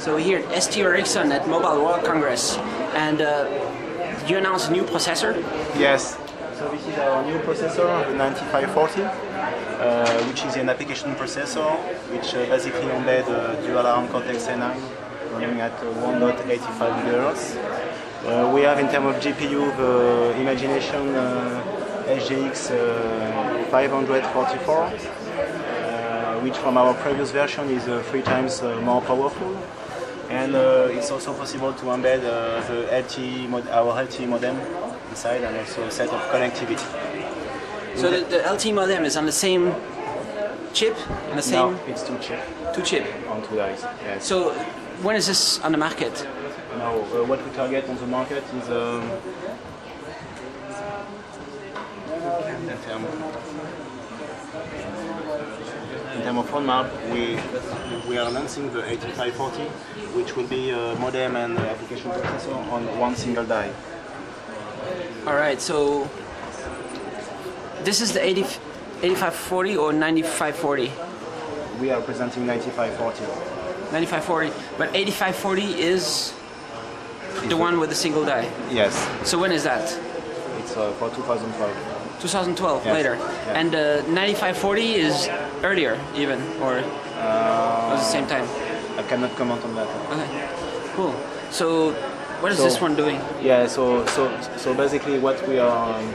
So we're here at ST Ericsson at Mobile World Congress, and uh, you announced a new processor. Yes. So this is our new processor, the 9540, uh, which is an application processor which uh, basically embed uh, dual ARM Cortex A9 running at uh, 1.85 GHz. Uh, we have in terms of GPU the Imagination uh, SGX uh, 544, uh, which from our previous version is three times more powerful. And uh, it's also possible to embed uh, the LTE mod- our LTE modem inside and also a set of connectivity. So the, the LT modem is on the same chip, on the same No, it's two chip two chip. on two dies. Yes. So when is this on the market? now, uh, what we target on the market is um, in term in term of roadmap, we we are announcing the 8540, which will be a modem and application processor on one single die. All right, so this is the 80, 8540 or 9540? We are presenting 9540. 9540, but 8540 is the one with the single die. Yes, So when is that? it's uh, for 2012. 2012, Yes. later. Yeah. And uh, 9540 is earlier, even, or it was the same time. I cannot comment on that. Okay, cool. So what is So- this one doing? Yeah, so so so basically what we are um,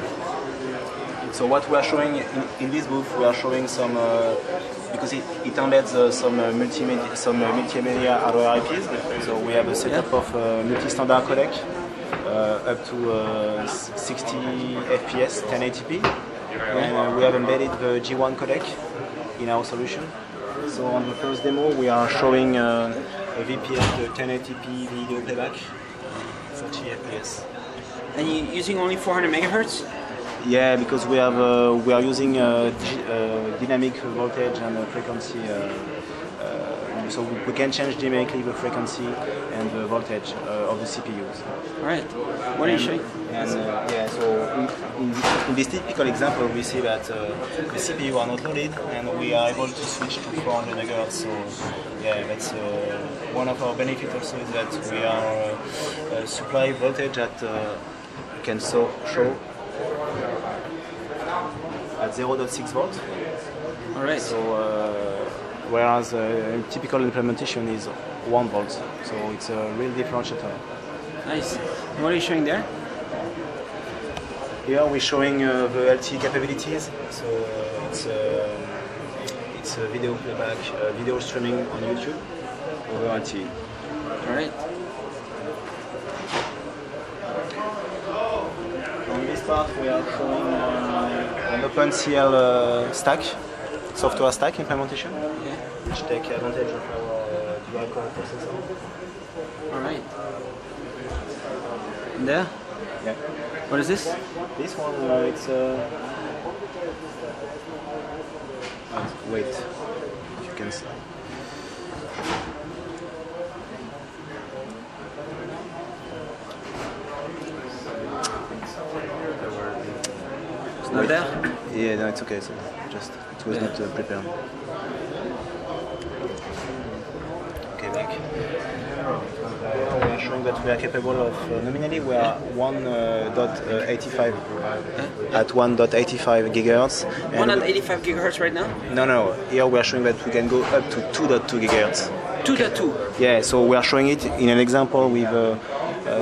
so what we are showing in, in this booth we are showing some uh, because it, it embeds uh, some uh, multimedia some uh, multimedia hardware IPs. So we have a setup Yeah. of uh, multi-standard codec uh, up to uh, 60 FPS 1080p, and uh, we have embedded the G1 codec in our solution. So on the first demo we are showing uh, a VP8 the 1080p video playback. 40 FPS. And you using only 400 megahertz? Yeah, because we have uh, we are using uh, uh, dynamic voltage and uh, frequency, uh, uh, so we- can change dynamically the frequency and the voltage uh, of the CPUs. All right. What are you showing? And yeah, so in, in, this typical example, we see that uh, the CPU are not loaded, and we are able to switch to 400 MHz. So yeah, that's uh, one of our benefits also is that we are uh, uh, supply voltage that uh, we can so show at 0.6 volt. All right. So uh, whereas uh, typical implementation is 1 volt, so it's a real differentiator. Nice. What are you showing there? Here we're showing uh, the LTE capabilities. So uh, it's uh, it's a video playback, video streaming on YouTube over LTE. All right. On this part we are showing an OpenCL stack, software stack implementation, Yeah. which take advantage of our dual core processor. All right. And there? Yeah. What is this? This one uh, it's uh, wait, if you can see. It's not there. Yeah, no, it's okay. So just it was Yeah. not uh, prepared. Okay, back. We are showing that we are capable of uh, nominally we are 1.85 at 1.85 gigahertz. and One at 85 gigahertz right now. No, no. Here we are showing that we can go up to 2.2 gigahertz. 2.2. Yeah, so we are showing it in an example with uh, uh,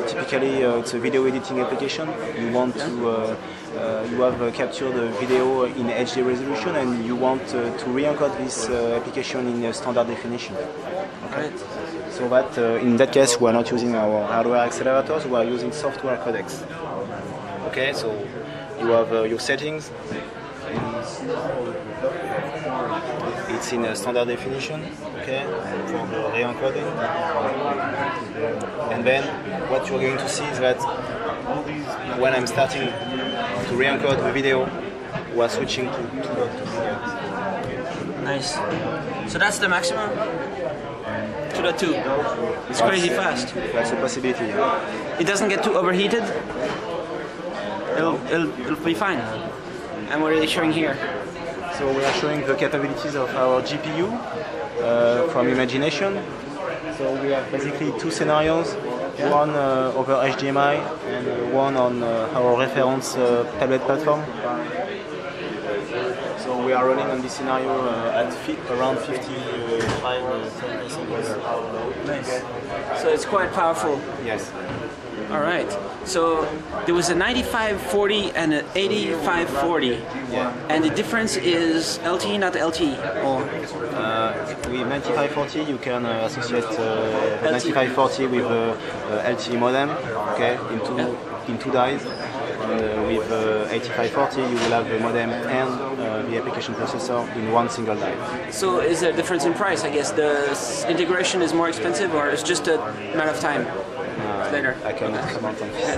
typically uh, it's a video editing application. You want to uh, uh, you have uh, captured the video in HD resolution and you want uh, to re-encode this uh, application in uh, standard definition. Right. So that uh, in that case we are not using our hardware accelerators, we are using software codecs. Okay, so you have uh, your settings. It's in a standard definition, okay, for the re-encoding. And then what you're going to see is that when I'm starting to re-encode the video, we are switching to 2.2 gigahertz. Nice. So that's the maximum? 2.2. It's crazy fast. That's a possibility. Yeah. It doesn't get too overheated. It'll, it'll, it'll be fine. And what are they showing here? So we are showing the capabilities of our GPU uh, from Imagination. So we have basically two scenarios, one uh, over HDMI and one on uh, our reference uh, tablet platform. We are running on this scenario uh, at fi- around 55 uh, frames per second. Nice. So it's quite powerful. Yes. All right. So there was a 9540 and an 8540. Yeah. And the difference is LTE, not LTE. Or Uh, with 9540 you can uh, associate uh, the 9540 with uh, uh, LTE modem, okay, in two, in two dies. And uh, with uh, 8540 you will have the modem and uh, the application processor in one single die. so is there a difference in price? I guess the integration is more expensive, or it's just a matter of time uh, later. I cannot comment on this.